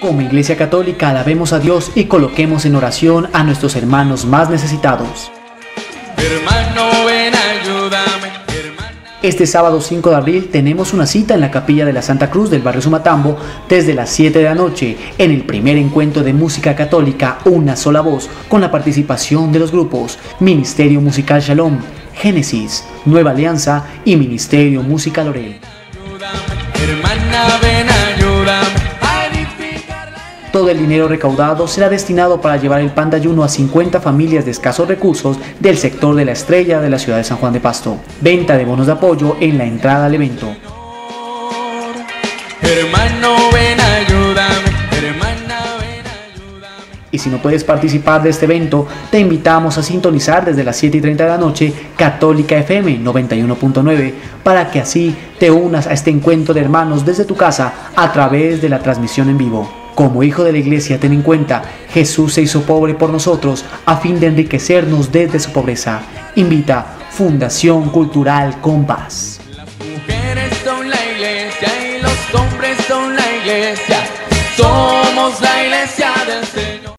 Como Iglesia Católica alabemos a Dios y coloquemos en oración a nuestros hermanos más necesitados. Hermano, ven, ayúdame. Este sábado 5 de abril tenemos una cita en la capilla de la Santa Cruz del barrio Sumatambo desde las 7 de la noche en el primer encuentro de música católica Una sola voz con la participación de los grupos Ministerio Musical Shalom, Génesis, Nueva Alianza y Ministerio Musical Orel. Hermana, ven, ayúdame. Todo el dinero recaudado será destinado para llevar el pan de ayuno a 50 familias de escasos recursos del sector de la estrella de la ciudad de San Juan de Pasto. Venta de bonos de apoyo en la entrada al evento. Hermano, ven, ayúdame. Hermana, ven, ayúdame. Y si no puedes participar de este evento, te invitamos a sintonizar desde las 7 y 30 de la noche Católica FM 91.9 para que así te unas a este encuentro de hermanos desde tu casa a través de la transmisión en vivo. Como hijo de la iglesia, ten en cuenta, Jesús se hizo pobre por nosotros a fin de enriquecernos desde su pobreza. Invita Fundación Cultural Compás. Las mujeres son la iglesia y los hombres son la iglesia. Iglesia.